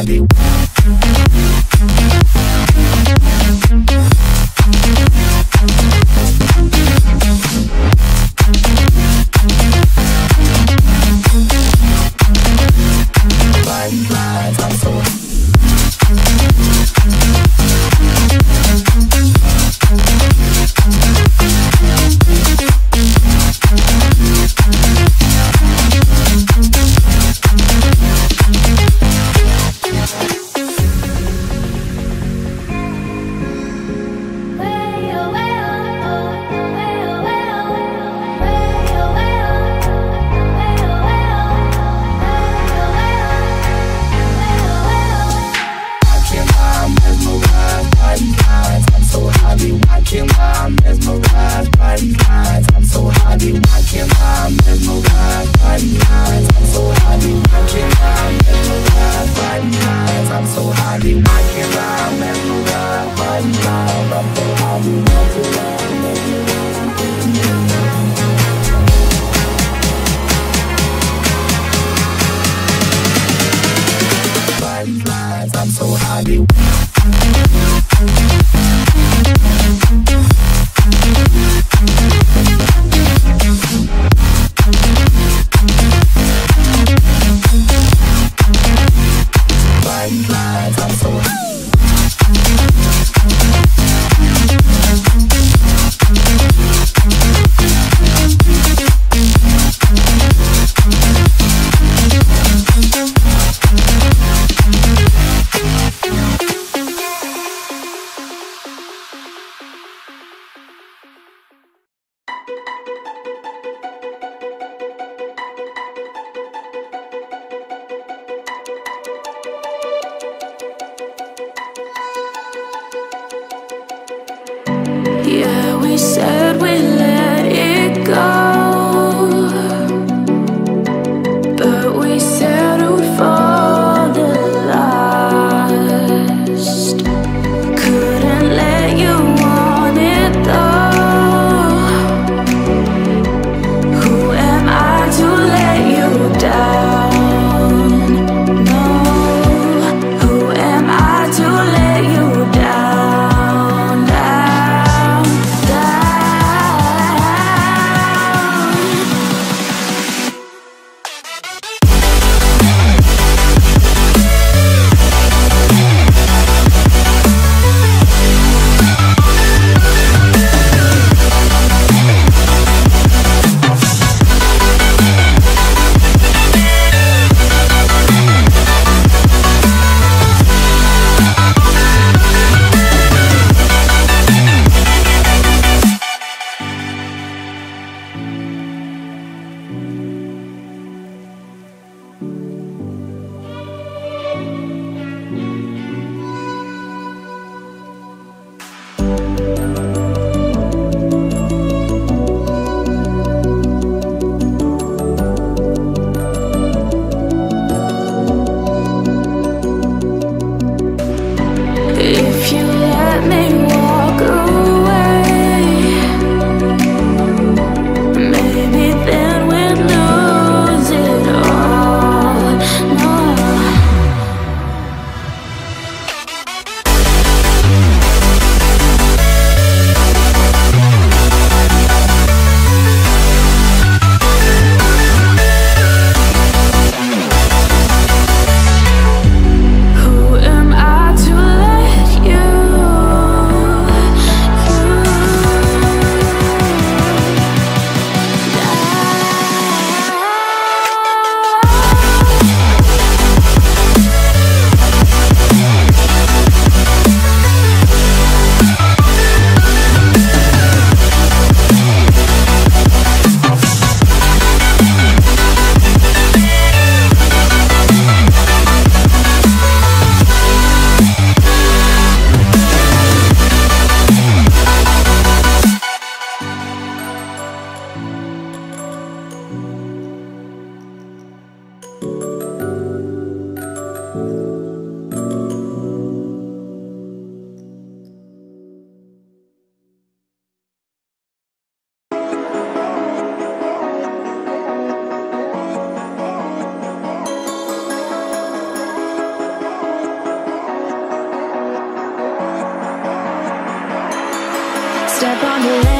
valeu. time, there's no time. said upon the land.